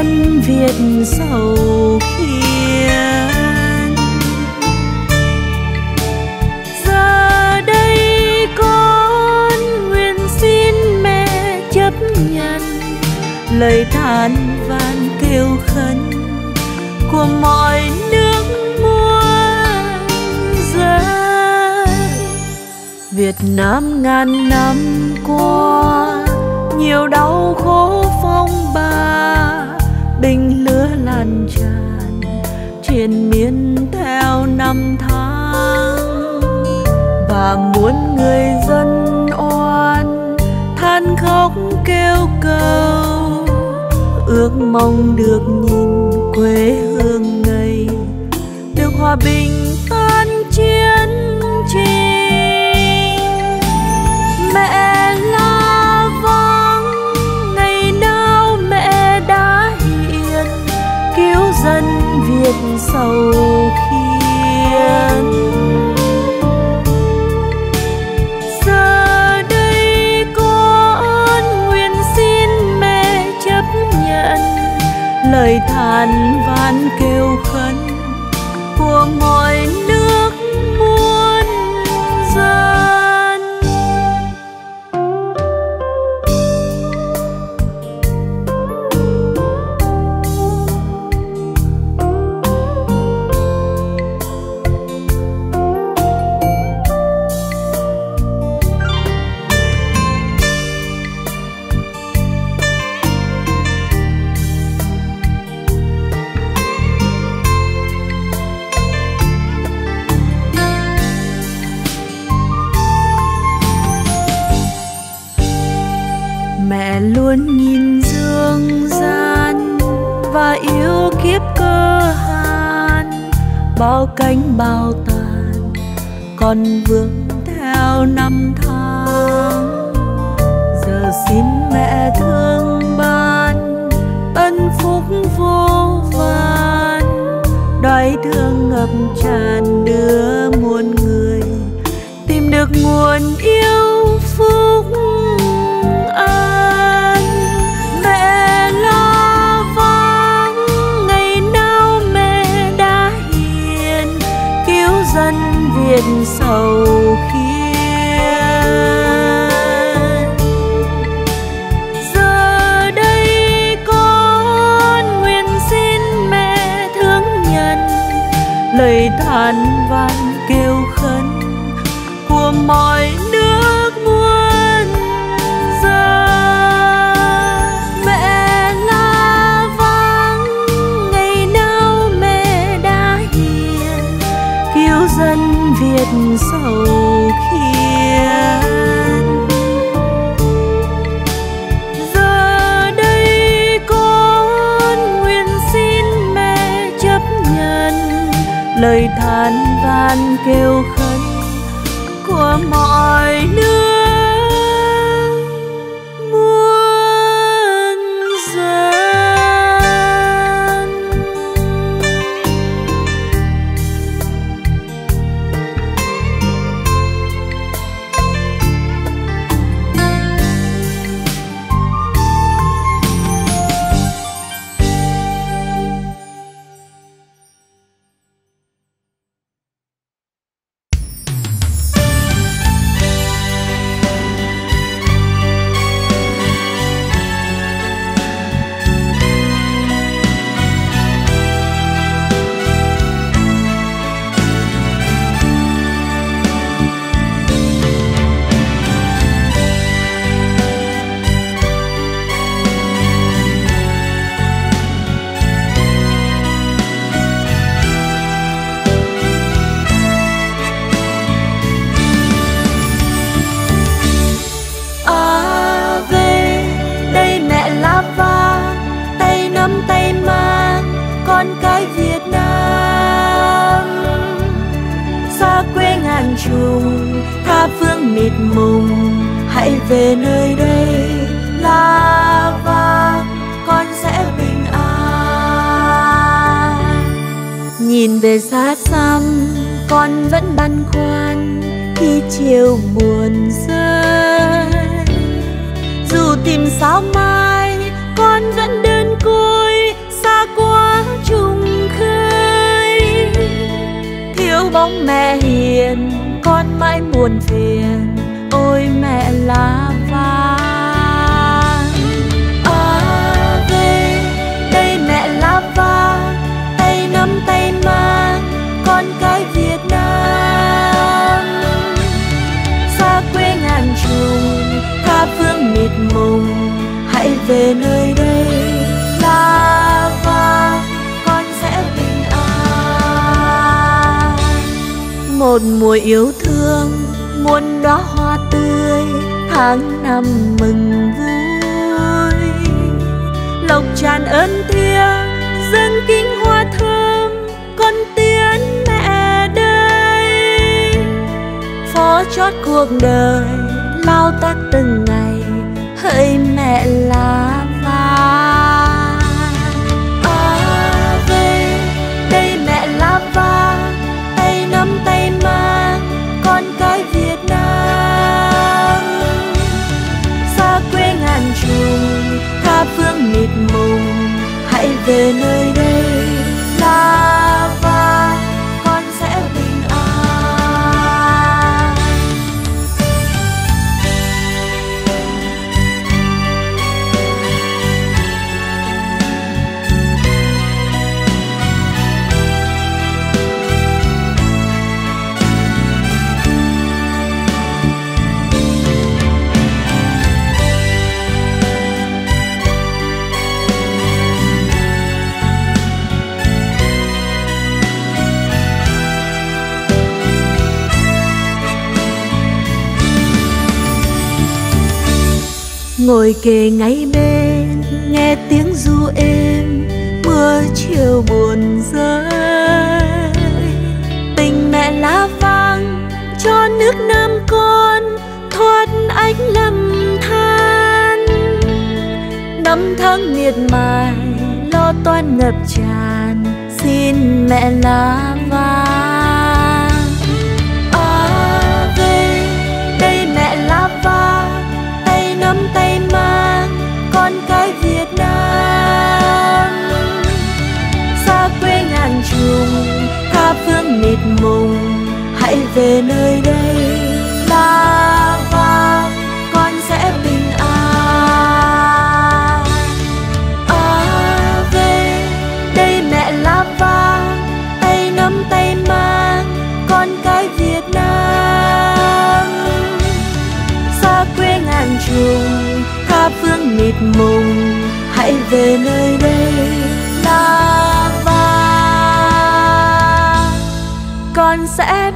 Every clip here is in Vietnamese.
dân việt giàu khiên giờ đây con nguyện xin mẹ chấp nhận lời than van kêu khấn của mọi nước muôn dân. Việt Nam ngàn năm qua, nhiều đau khổ phong ba bình lửa lan tràn, triền miên theo năm tháng. Và muốn người dân oan, than khóc kêu cầu, ước mong được nhìn quê hương ngày được hòa bình việt sầu khiến. Giờ đây con nguyện xin mẹ chấp nhận lời than van kêu khóc kiếp cơ hàn bao cánh bao tàn còn vương theo năm tháng. Giờ xin mẹ thương ban, ân phúc vô vàn. Đói thương ngập tràn đưa muôn người, tìm được nguồn yêu phúc. Hầu khiên giờ đây con nguyện xin mẹ thương nhận lời than van kêu khấn của mọi sầu khiên giờ đây con nguyện xin mẹ chấp nhận lời than van kêu mịt mùng hãy về nơi đây. ngồi kề ngay bên, nghe tiếng du êm, mưa chiều buồn rơi. Tình mẹ lá vàng cho nước nam con, thoát ánh lầm than. Năm tháng miệt mài, lo toan ngập tràn, xin mẹ làm về nơi đây. Là hoa, con sẽ bình an. À về, đây mẹ là va tay nắm tay mang, con cái việt nam. Xa quê ngàn trùng tha phương mịt mùng, hãy về nơi đây. Là va con sẽ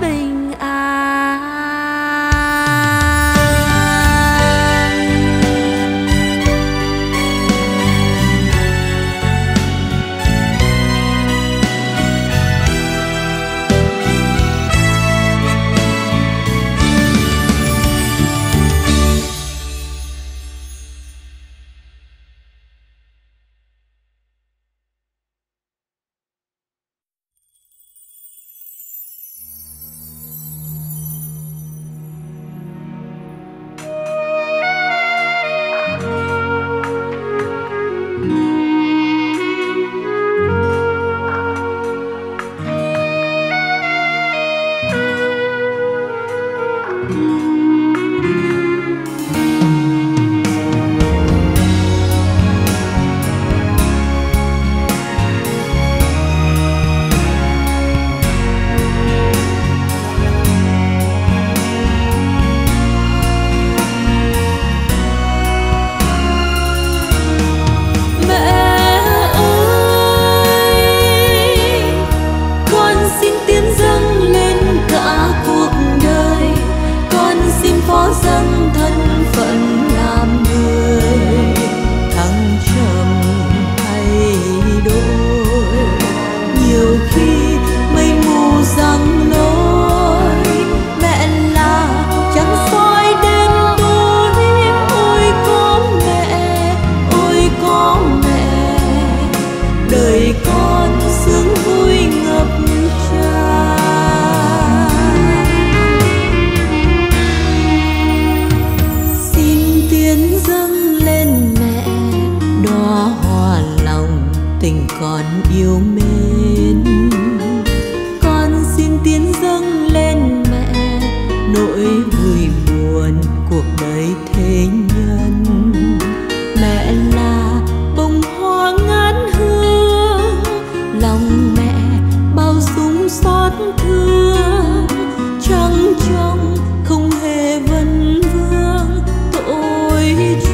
de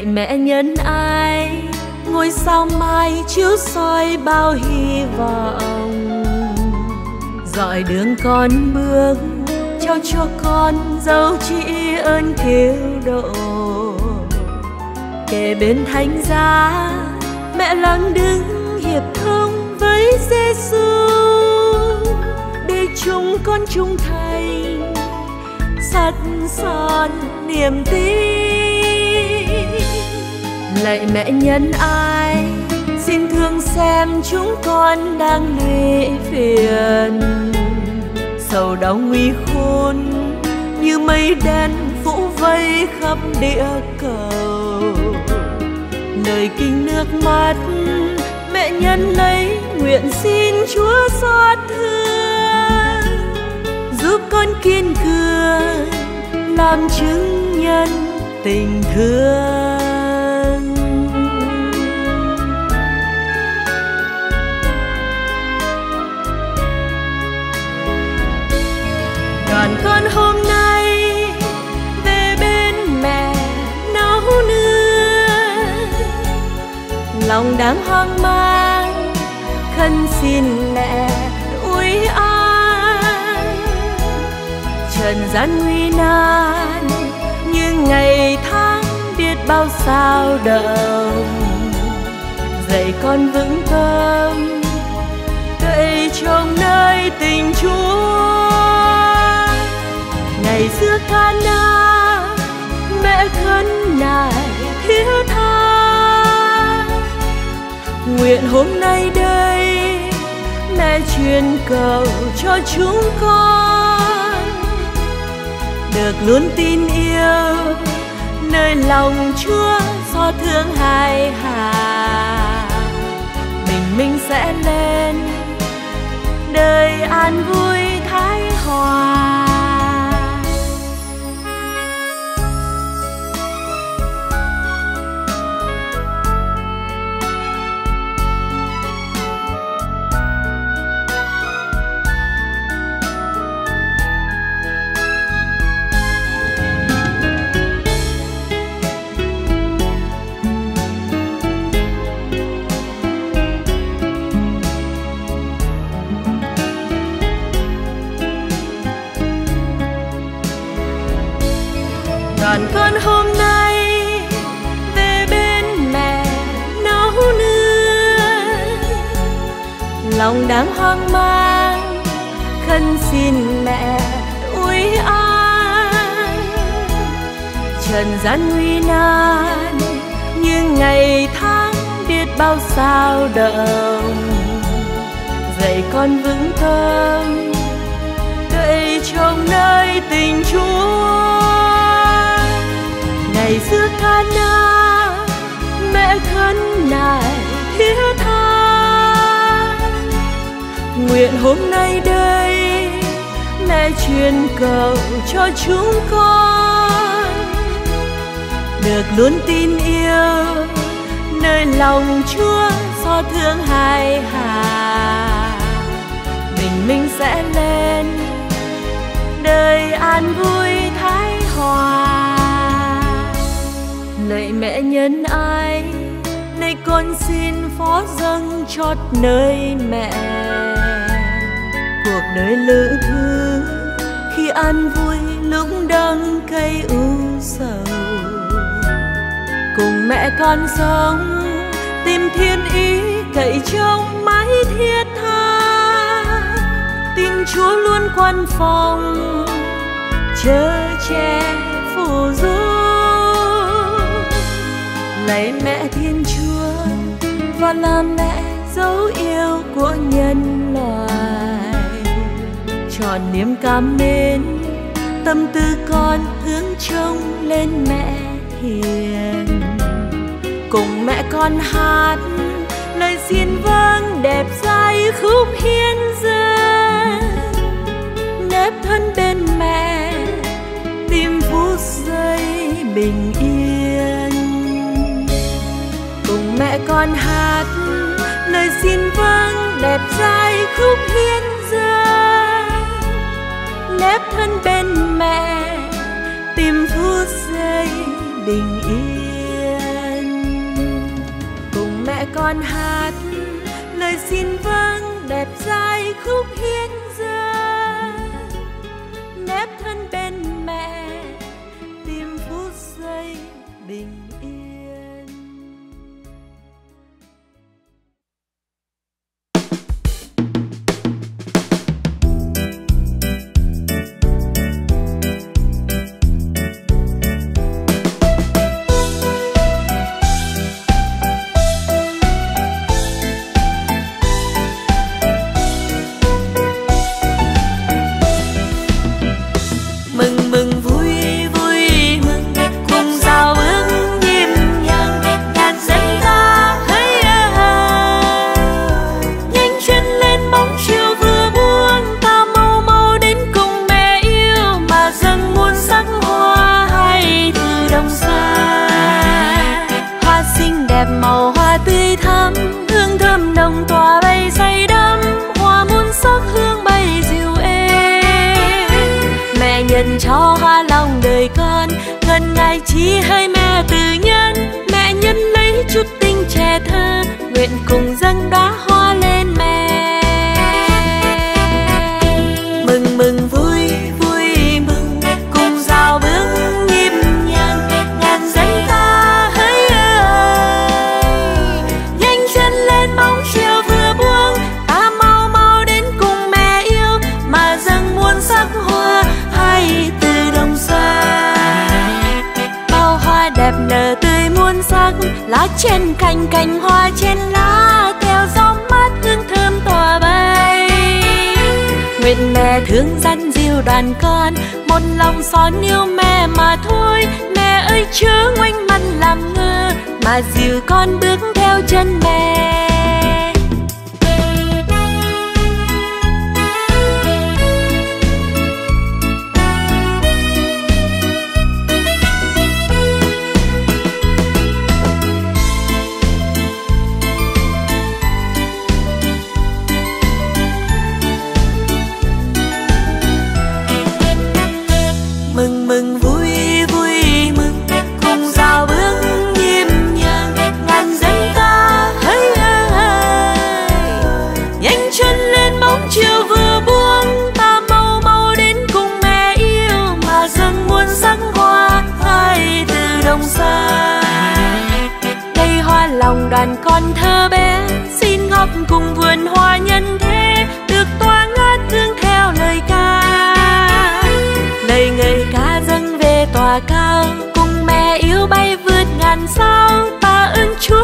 lạy mẹ nhân ai, ngôi sao mai chiếu soi bao hy vọng. Dọi đường con bước, trao cho con dấu chỉ ơn cứu độ. Kề bên thánh giá, mẹ lặng đứng hiệp thông với Giêsu để chúng con trung thành sắt son niềm tin lạy mẹ nhân ai. Xin thương xem chúng con đang lụy phiền. Sầu đau nguy khôn, như mây đen phủ vây khắp địa cầu. Lời kinh nước mắt, mẹ nhân lấy nguyện xin chúa xót thương. Giúp con kiên cường, làm chứng nhân tình thương. Đoàn con hôm nay về bên mẹ nấu nương lòng đang hoang mang, khấn xin mẹ nuôi an. Trần gian nguy nan, nhưng ngày tháng biết bao sao động dạy con vững tâm, cậy trong nơi tình chúa ngày xưa Cana mẹ khấn nài thiết tha. Nguyện hôm nay đây, mẹ truyền cầu cho chúng con. Được luôn tin yêu, nơi lòng Chúa do thương hài hà. Bình minh sẽ lên, đời an vui thái hòa. Đang hoang mang, khấn xin mẹ ủi an. Trần gian nguy nan, nhưng ngày tháng biết bao sao động. Dạy con vững tâm cậy trong nơi tình chúa. Ngày xưa Cana mẹ khấn nài thiết tha nguyện hôm nay đây, mẹ truyền cầu cho chúng con. Được luôn tin yêu, nơi lòng Chúa do thương hai hà. Bình minh sẽ lên, đời an vui, thái hòa. Lạy mẹ nhân ai nay con xin phó dâng chót nơi mẹ đời lữ thư khi an vui lúc đắng cay u sầu. Cùng mẹ con sống, tìm thiên ý cậy trong mái thiết tha. Tin chúa luôn quan phòng, chớ che phù du lạy mẹ thiên chúa và là mẹ dấu yêu của nhân loại tròn niềm cảm mến, tâm tư con hướng trông lên mẹ hiền. Cùng mẹ con hát lời xin vâng đẹp dai khúc hiên dân nếp thân bên mẹ tim phút giây bình yên. Cùng mẹ con hát lời xin vâng đẹp dai khúc hiên dân nếp thân bên mẹ, tìm phút giây bình yên. Cùng mẹ con hát lời xin vâng đẹp dài khúc hiên dân nếp thân bên mẹ, tìm phút giây bình yên lá trên cành cành hoa trên lá theo gió mát hương thơm tỏa bay. Nguyện mẹ thương dân dìu đoàn con, một lòng son yêu mẹ mà thôi. Mẹ ơi chớ ngoảnh mặt làm ngơ, mà dìu con bước theo chân mẹ.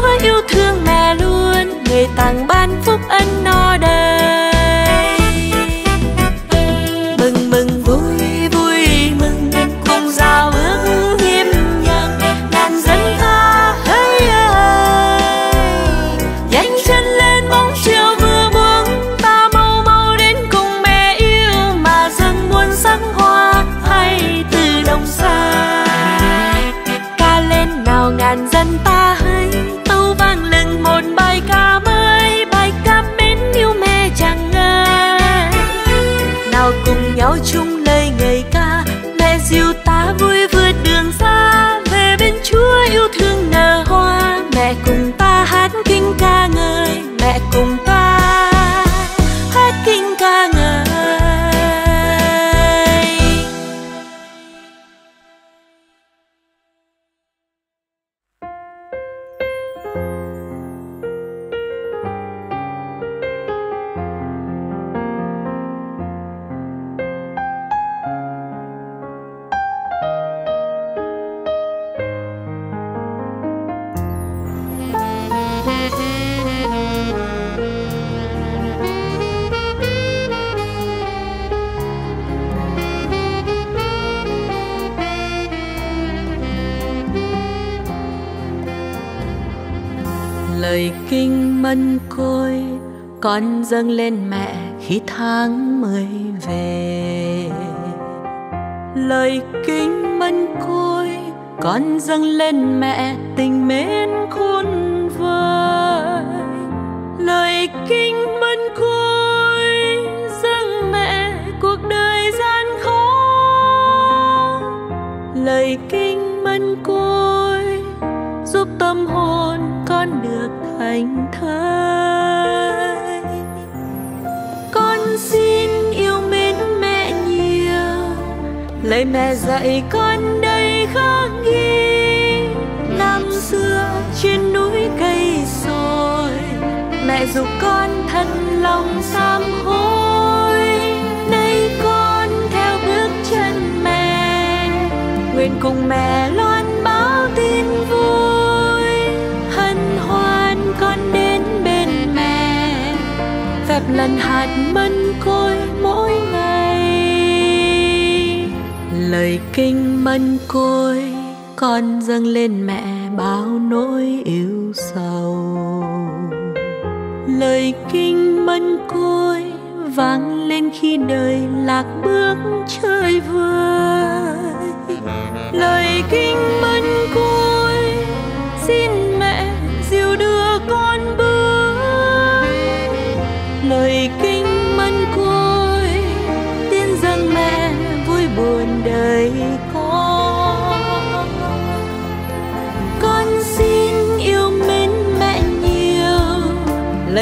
Chúa yêu thương mẹ luôn người tặng ban phúc chung con dâng lên mẹ khi tháng mười về. Lời kinh mân côi, con dâng lên mẹ tình mến. Lời mẹ dạy con đây khắc ghi năm xưa trên núi cây sồi. Mẹ dục con thật lòng sám hối. Nay con theo bước chân mẹ, nguyện cùng mẹ loan báo tin vui. Hân hoan con đến bên mẹ, phép lần hạt mân côi mỗi ngày lời kinh mân côi, con dâng lên mẹ bao nỗi yêu sầu. Lời kinh mân côi vang lên khi đời lạc bước chơi vơi. Lời kinh mân côi xin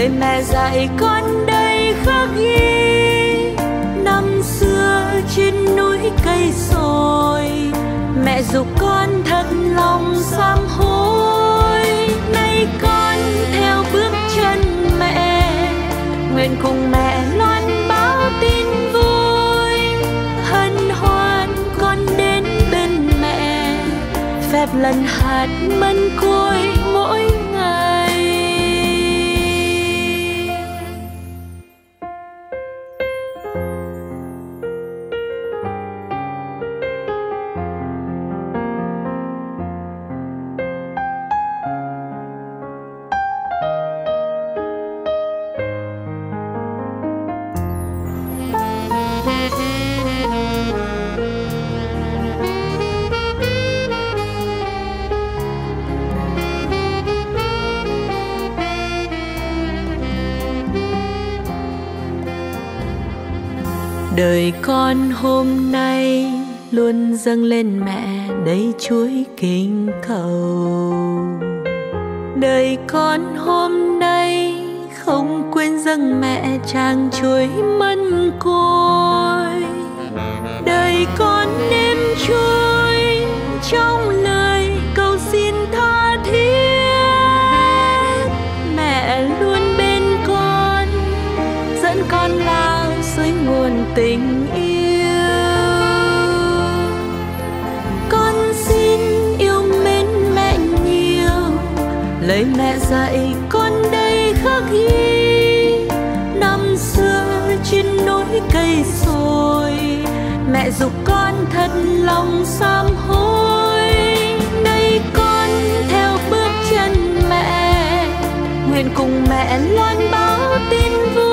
lời mẹ dạy con đây khắc ghi. Năm xưa trên núi cây sồi, mẹ dục con thật lòng sám hối. Nay con theo bước chân mẹ, nguyện cùng mẹ loan báo tin vui. Hân hoan con đến bên mẹ, phép lần hạt mân côi. Đời con hôm nay luôn dâng lên mẹ đầy chuối kinh cầu. Đời con hôm nay không quên dâng mẹ trang chuối mân côi. Đời con nếm chuối trong lời cầu xin tha thiết. Mẹ luôn bên con, dẫn con là tình yêu. Con xin yêu mến mẹ nhiều, lời mẹ dạy con đây khắc ghi. Năm xưa trên núi cây sồi mẹ dục con thật lòng sám hối. Nay con theo bước chân mẹ, nguyện cùng mẹ loan báo tin vui.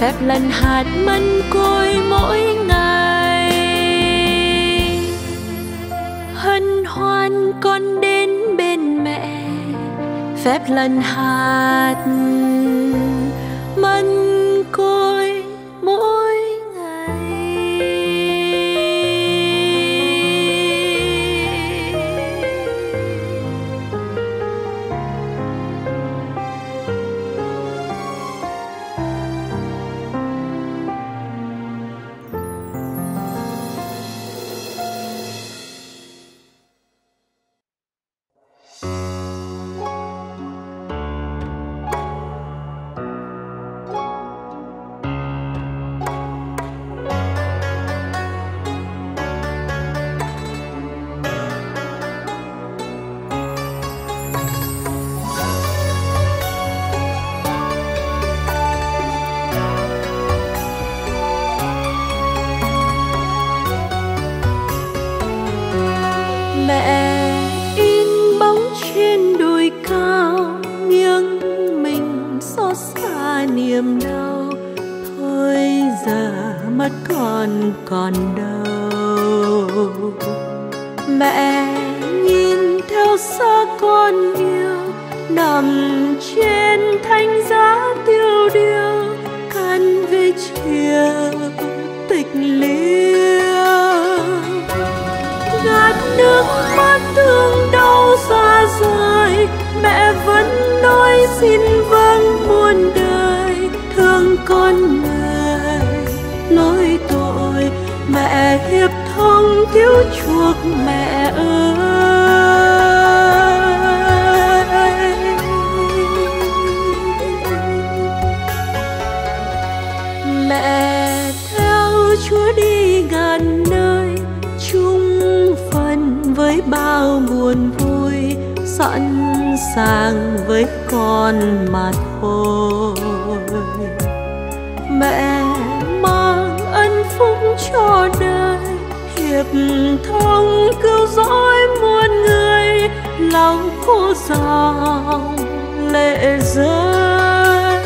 Phép lần hạt mân côi mỗi ngày. Hân hoan con đến bên mẹ, phép lần hạt tịch liêu gạt nước mắt thương đau xa rời mẹ vẫn nói xin vâng muôn đời. Thương con người lỗi tội, mẹ hiệp thông cứu chuộc mẹ ơi. Sẵn sàng với con mà thôi mẹ mang ân phúc cho đời, hiệp thông cứu rỗi muôn người. Lòng khô dòng lệ rơi.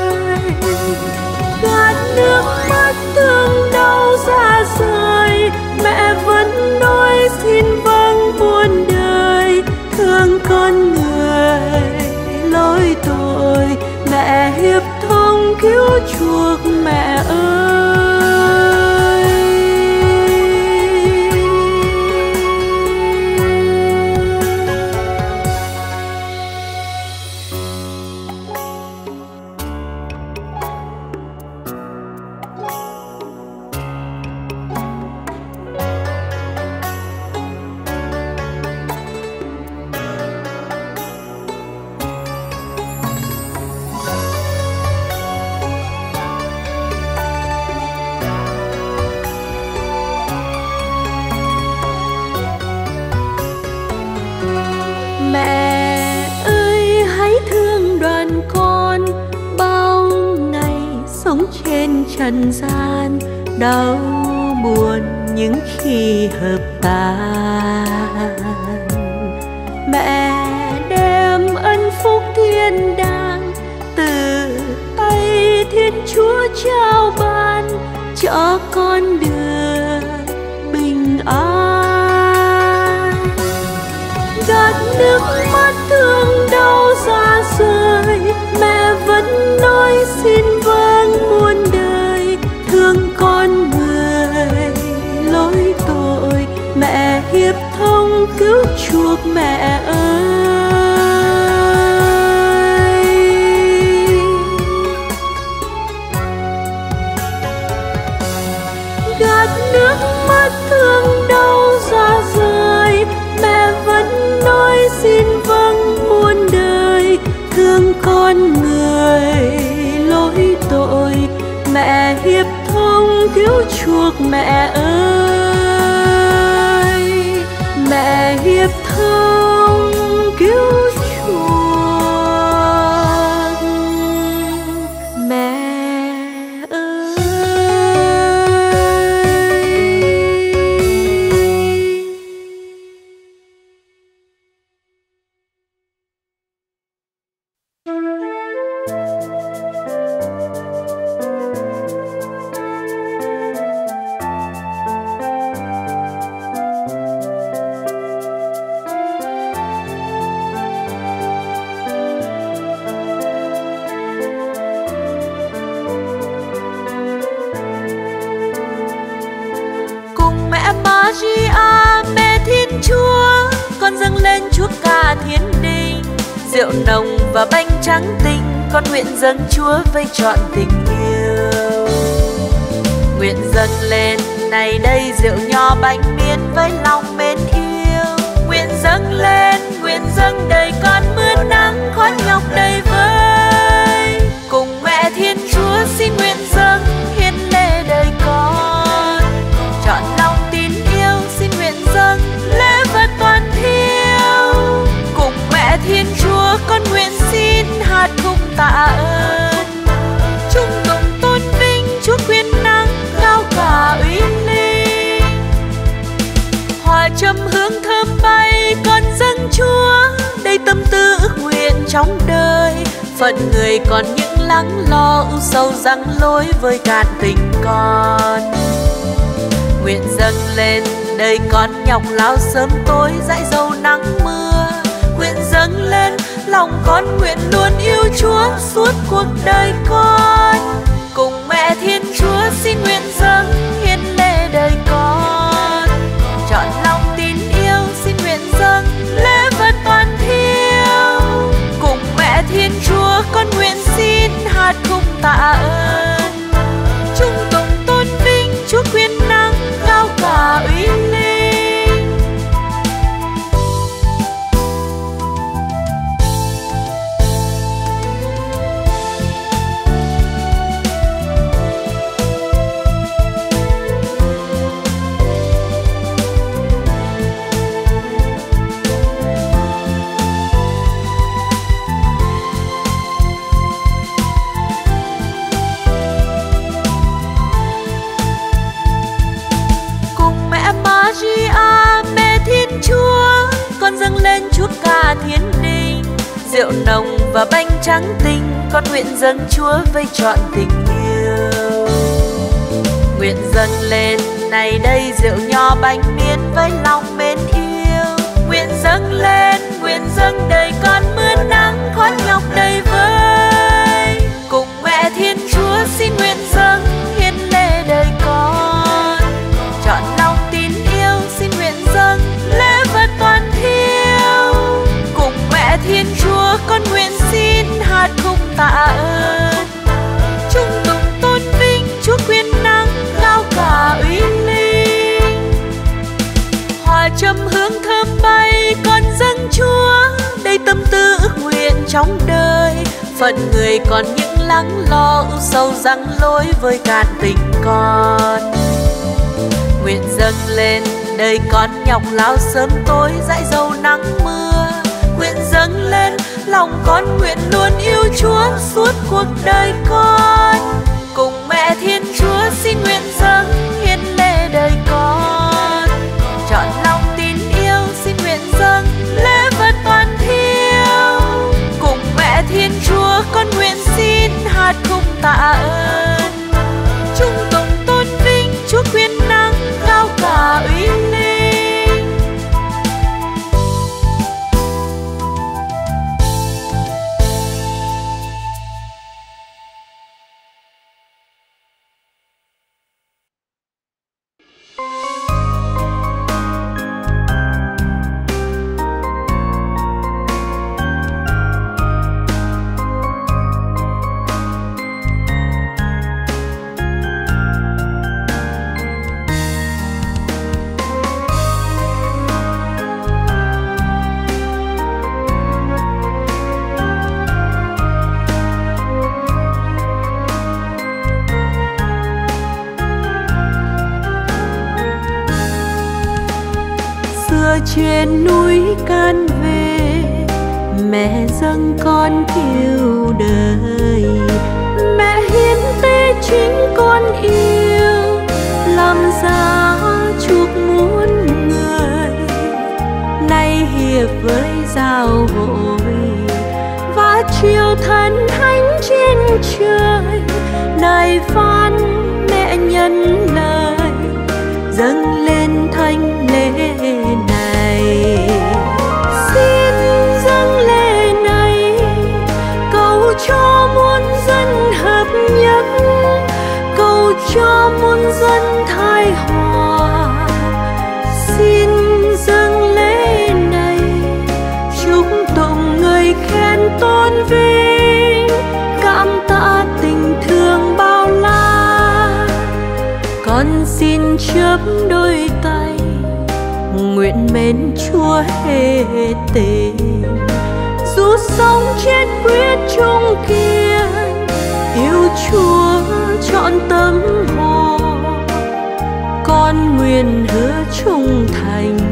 Gạt nước mắt thương đau xa rời, mẹ vẫn nói xin vâng buồn thương con người. Lỗi tội mẹ hiệp thông cứu chuộc mẹ ơi. Cho con đường bình an. Gạt nước mắt thương đau ra rơi, mẹ vẫn nói xin vâng muôn đời. Thương con người lỗi tội mẹ hiệp thông cứu chuộc mẹ răng lối với cạn tình con. Nguyện dâng lên đời con nhọc lao sớm tối dãi dầu nắng mưa. Nguyện dâng lên lòng con, nguyện luôn yêu chúa suốt cuộc đời con. Cùng mẹ thiên chúa xin nguyện và bánh trắng tinh, con nguyện dâng Chúa với trọn tình yêu. Nguyện dâng lên này đây rượu nho bánh miến với lòng mến yêu. Nguyện dâng lên, nguyện dâng đầy con mưa nắng khó nhọc đầy vơi. Cùng mẹ Thiên Chúa xin nguyện phận người còn những lắng lo ưu sâu răng lối với cạn tình con. Nguyện dâng lên đời con nhọc lao sớm tối, dãi dầu nắng mưa. Nguyện dâng lên lòng con, nguyện luôn yêu chúa suốt cuộc đời con. Cùng mẹ thiên chúa xin nguyện dâng hát khúc con yêu đời. Mẹ hiến tế chính con yêu, làm giá chuộc muôn người. Nay hiệp với giao hội, và chiều thần thánh trên trời này phong xin chấp đôi tay, nguyện mến chúa hề tình. Dù sống chết quyết chung kiên, yêu chúa chọn tâm hồn con nguyện hứa trung thành.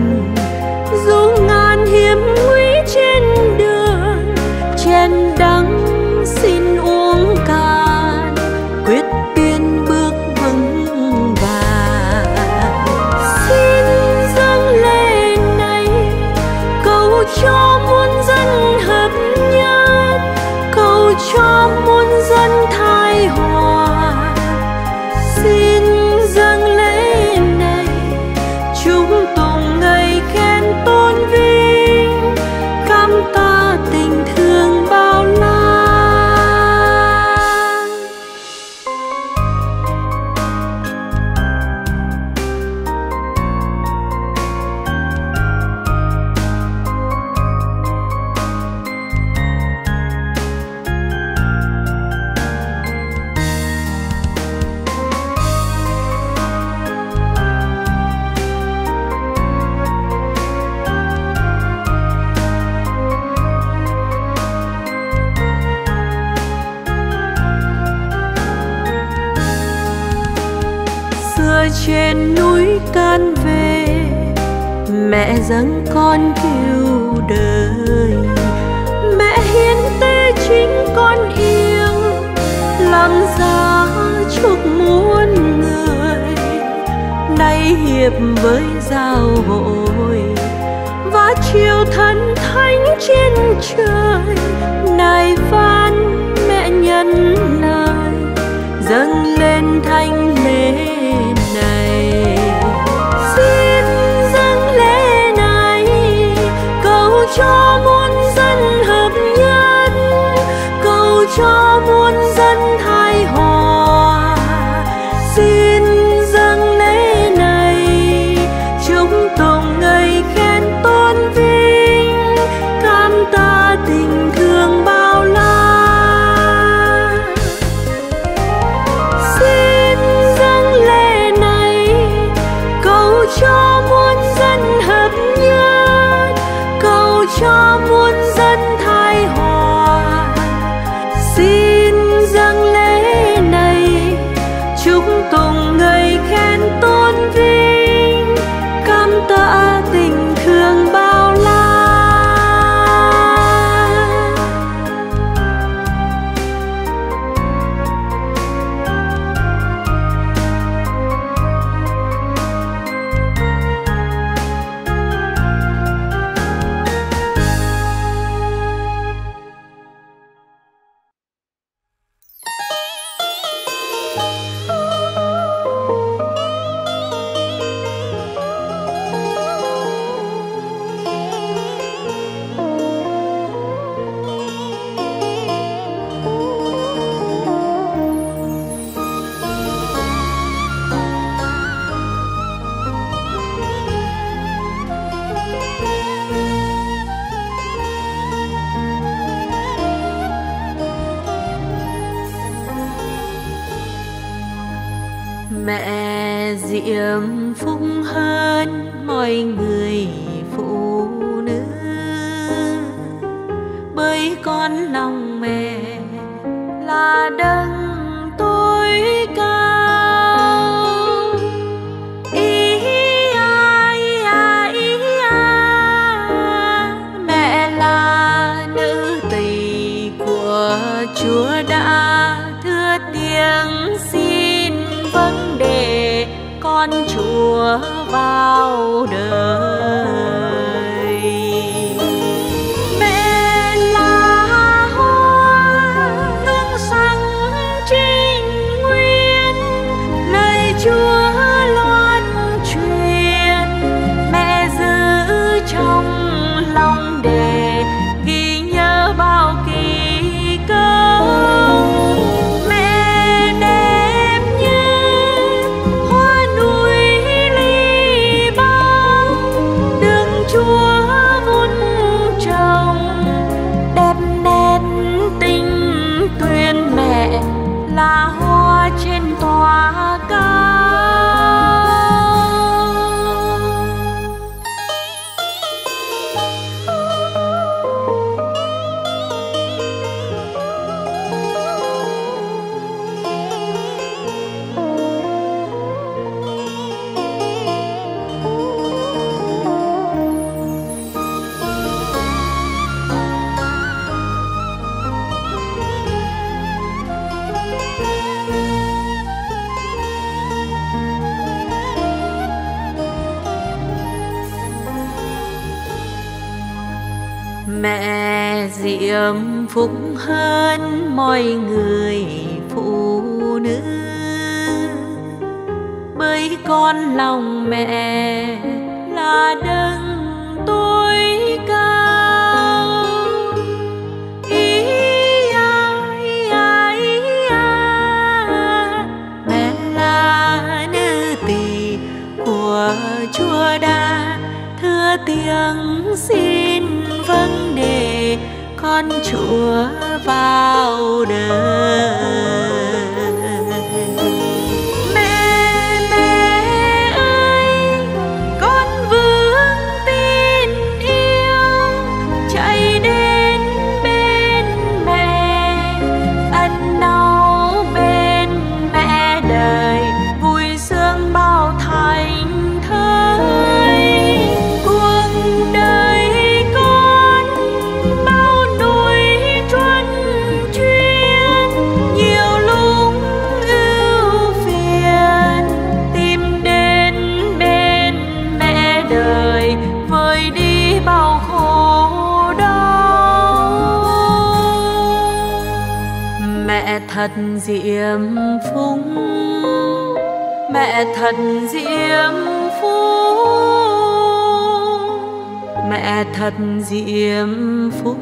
dâng con cứu đời. Mẹ hiến tế chính con yêu, làm ra chúc muôn người. Nay hiệp với giao hội, và chiều thần thánh trên trời. Này van mẹ nhân lời dâng lên thánh mẹ diễm phúc hơn mọi người phụ nữ. Bởi con lòng mẹ là đấng vào đời. Hơn người phụ nữ. Bởi con lòng mẹ là đấng tối cao. Ý à, ý mẹ là nữ tỳ của chúa đã thưa tiếng xin vâng vấn đề con chúa vào đời diệm phúc. Mẹ thật diệm phúc. Mẹ thật diệm phúc.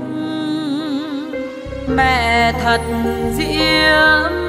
Mẹ thật diệm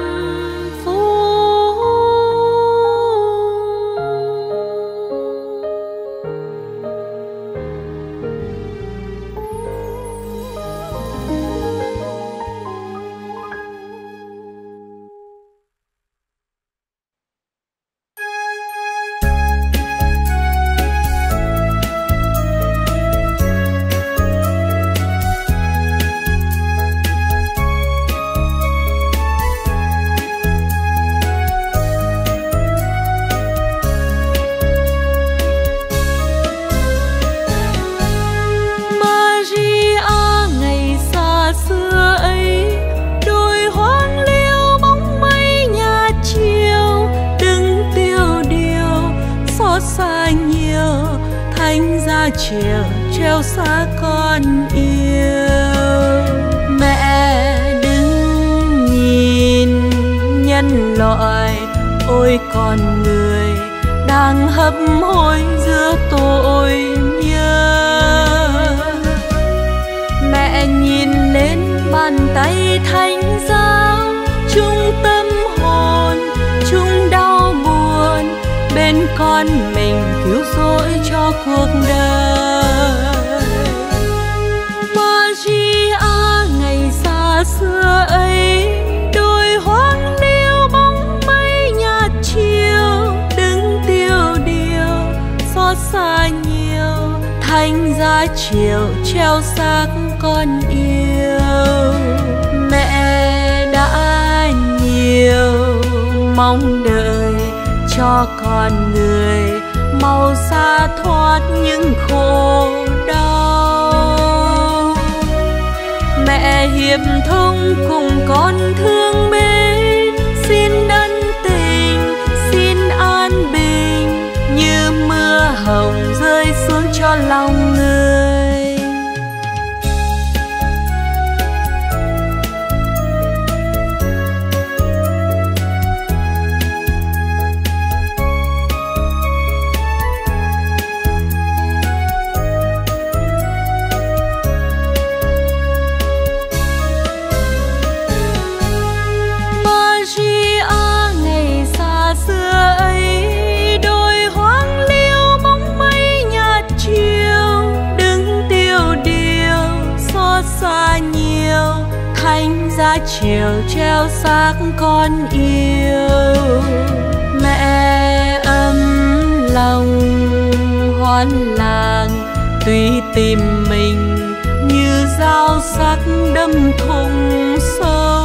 chiều treo xa con yêu. Mẹ đứng nhìn nhân loại, ôi con người đang hấp hối giữa tội nhớ mẹ nhìn lên bàn tay thánh giáo trung tâm hồn, chung đau buồn. Bên con mình cứu rỗi cho cuộc đời. Thành ra chiều treo xác con yêu. Mẹ đã nhiều mong đợi cho con người mau xa thoát những khổ đau. Mẹ hiệp thông cùng con thương mến, xin ân tình, xin an bình. Như mưa hồng rơi xuống cho lòng theo xác con yêu. Mẹ ấm lòng, hoan làng, tuy tìm mình như dao sắc đâm thùng sâu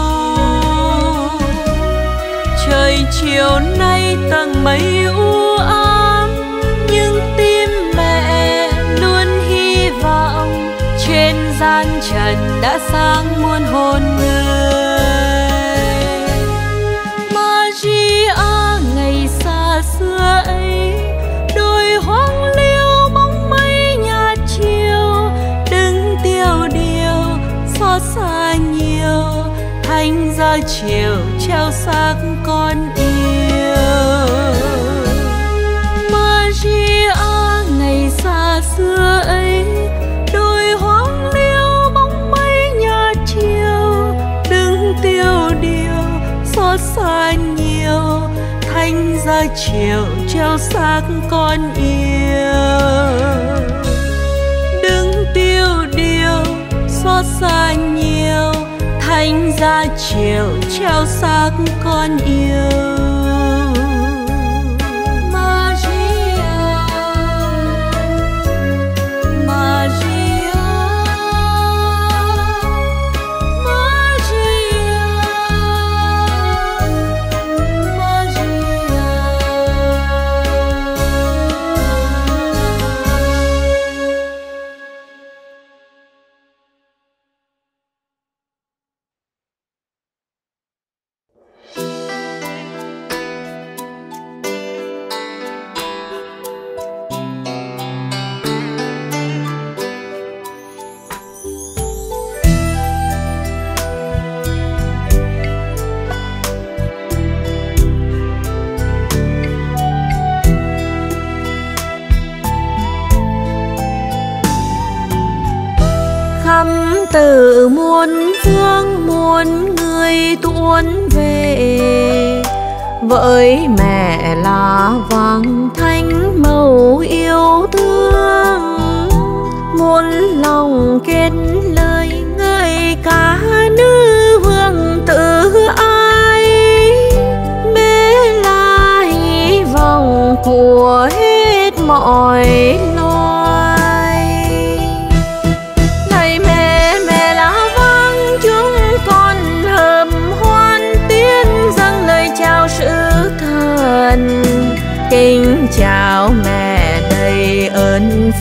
trời chiều nay tầng mây u ám, nhưng tim mẹ luôn hy vọng trên gian trần đã sáng chiều treo xác con yêu. Đừng tiêu điều xót xa nhiều thanh ra chiều treo xác con yêu. Từ muôn phương, muôn người tuôn về. Với mẹ là vàng thanh màu yêu thương, muôn lòng kết lời người cả nữ vương tự ai. Mẹ là hy vọng của hết mọi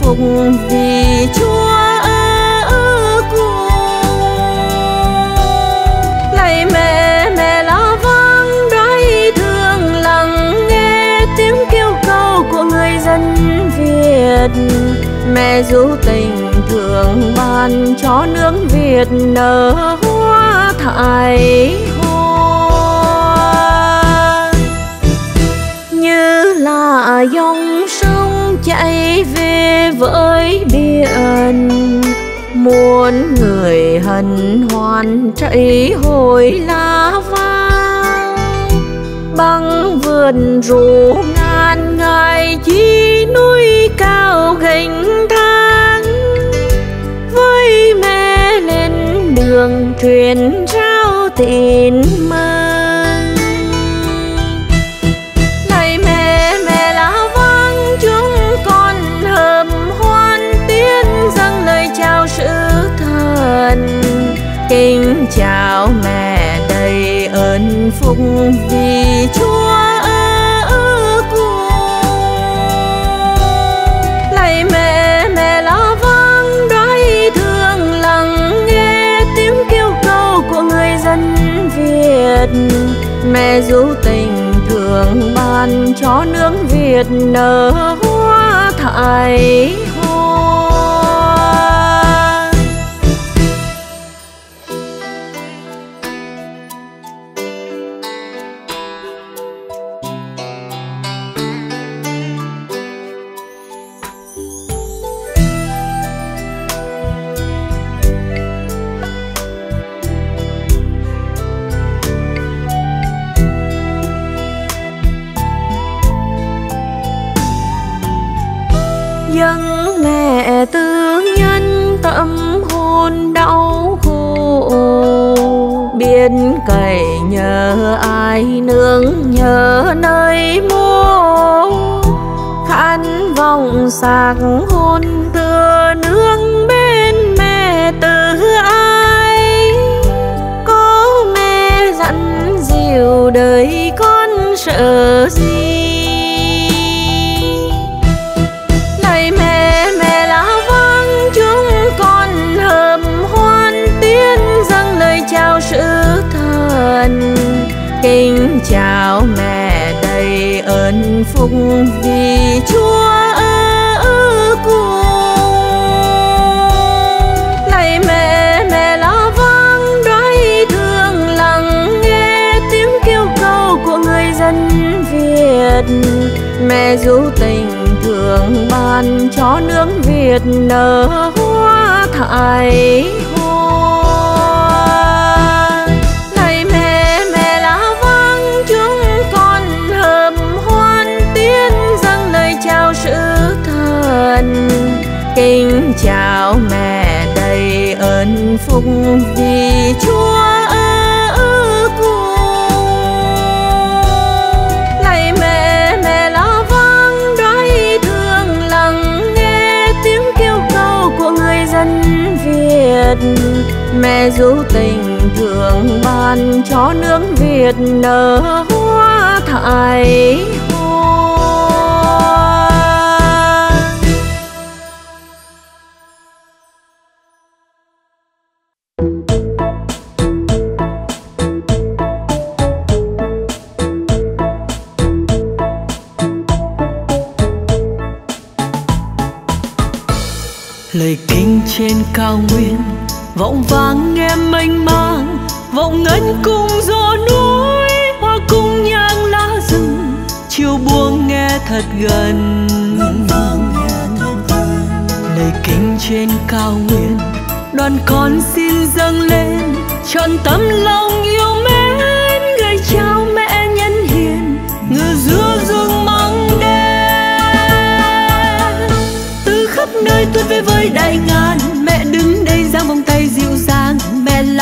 phục vì Chúa ở cùng lạy mẹ mẹ lo vang đói thương lặng, nghe tiếng kêu cầu của người dân Việt mẹ du tình thường ban cho nước Việt nở hoa thải dòng sông chảy về với biển muốn người hân hoan chạy hồi lá vang. Băng vườn rủ ngàn ngày chi núi cao gành thang. Với mẹ lên đường truyền trao tin mơ kính chào mẹ, đầy ơn phúc vì Chúa ở cùng lạy mẹ mẹ lo vắng đói thương lặng nghe tiếng kêu cầu của người dân Việt. Mẹ du tình thường ban cho nước Việt nở hoa thải. Vòng nguyệt nở hoa thải. Mẹ du tình thường ban cho nước Việt nở hoa thải lời kinh trên cao nguyên vọng vang nghe mênh mang vọng ngân cùng gió núi hoa cung nhang lá rừng chiều buông nghe thật gần. Lời kinh trên cao nguyên đoàn con xin dâng lên trọn tấm lòng yêu mến gửi chào mẹ nhân hiền ngự giữa rừng măng đen. Từ khắp nơi tuôn về với đại ngàn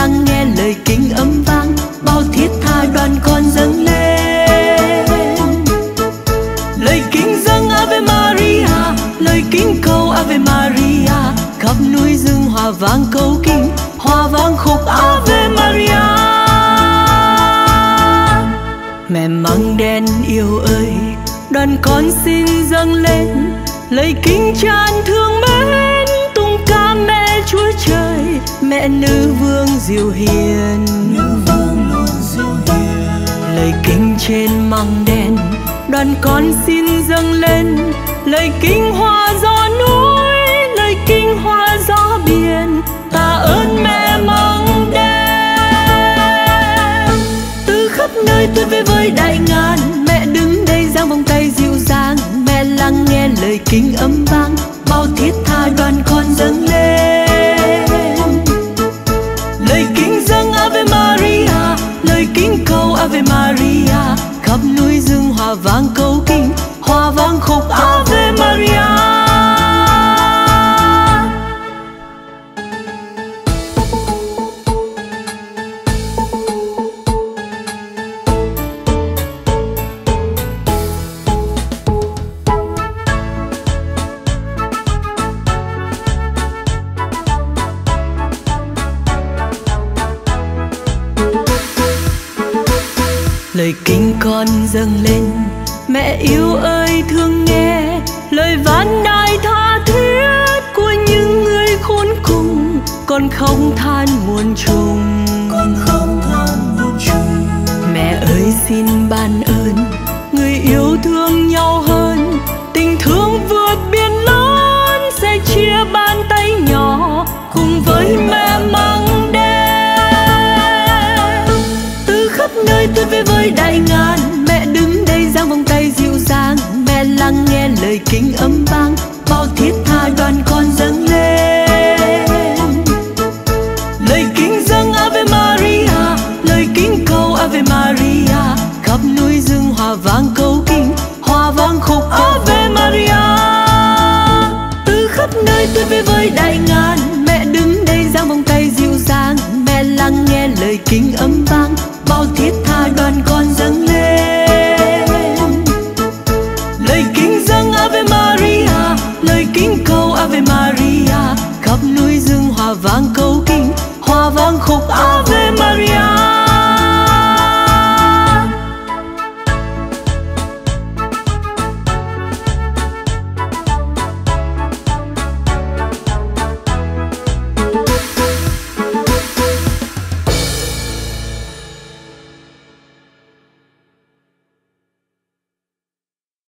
lắng nghe lời kinh âm vang, bao thiết tha đoàn con dâng lên. Lời kinh dâng ave maria, lời kinh cầu ave maria, khắp núi rừng hòa vang câu kinh hòa vang khúc ave maria. Mẹ mang đen yêu ơi, đoàn con xin dâng lên, lời kính tràn thương mến, tung ca mẹ chúa trời mẹ nữ vương diệu hiền. Lời kính trên măng đen đoàn con xin dâng lên. Lời kinh hoa gió núi lời kinh hoa gió biển tạ ơn mẹ măng đen. Từ khắp nơi tuôn về với đại ngàn mẹ đứng đây giang vòng tay dịu dàng. Mẹ lắng nghe lời kính âm vang bao thiết tha đoàn con dâng lên